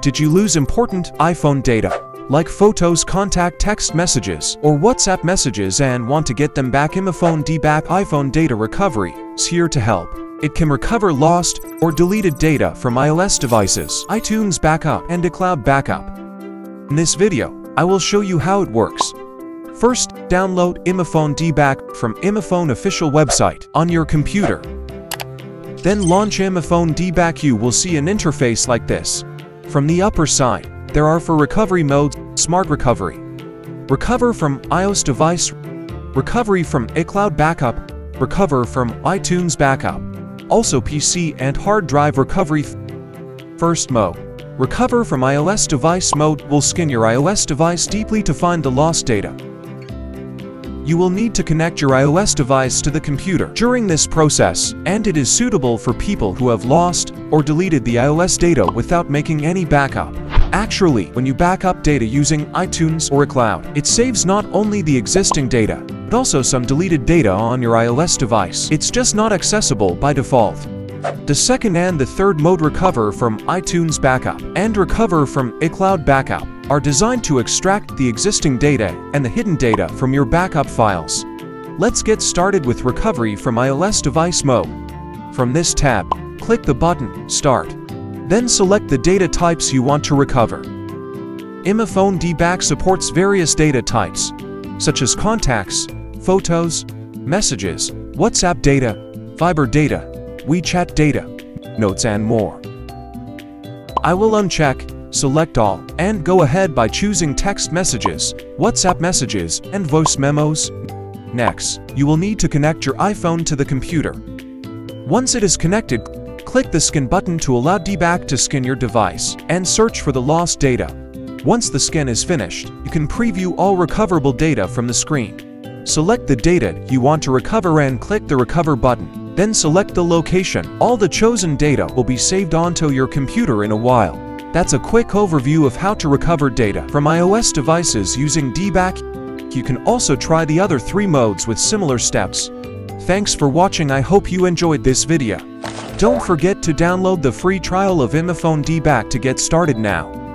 Did you lose important iPhone data? Like photos, contact text messages, or WhatsApp messages and want to get them back iMyFone D-Back iPhone Data Recovery is here to help. It can recover lost or deleted data from iOS devices, iTunes Backup, and iCloud Backup. In this video, I will show you how it works. First, download iMyFone D-Back from iMyFone official website on your computer. Then launch iMyFone D-Back. You will see an interface like this. From the upper side, there are for recovery modes, Smart Recovery, Recover from iOS device, Recovery from iCloud Backup, Recover from iTunes Backup, also PC and hard drive recovery. First mode. Recover from iOS device mode will scan your iOS device deeply to find the lost data. You will need to connect your iOS device to the computer during this process, and it is suitable for people who have lost or deleted the iOS data without making any backup. Actually, when you back up data using iTunes or iCloud, it saves not only the existing data, but also some deleted data on your iOS device. It's just not accessible by default. The second and the third mode recover from iTunes Backup and recover from iCloud Backup are designed to extract the existing data and the hidden data from your backup files. Let's get started with recovery from iOS device mode. From this tab, click the button Start. Then select the data types you want to recover. iMyFone D-Back supports various data types, such as contacts, photos, messages, WhatsApp data, Viber data, WeChat data, notes and more. I will uncheck, select all, and go ahead by choosing text messages, WhatsApp messages, and voice memos. Next, you will need to connect your iPhone to the computer. Once it is connected, Click the Scan button to allow D-Back to scan your device and search for the lost data. Once the scan is finished, you can preview all recoverable data from the screen. Select the data you want to recover and click the Recover button. Then select the location. All the chosen data will be saved onto your computer in a while. That's a quick overview of how to recover data from iOS devices using D-Back. You can also try the other three modes with similar steps. Thanks for watching I hope you enjoyed this video. Don't forget to download the free trial of iMyFone D-Back to get started now.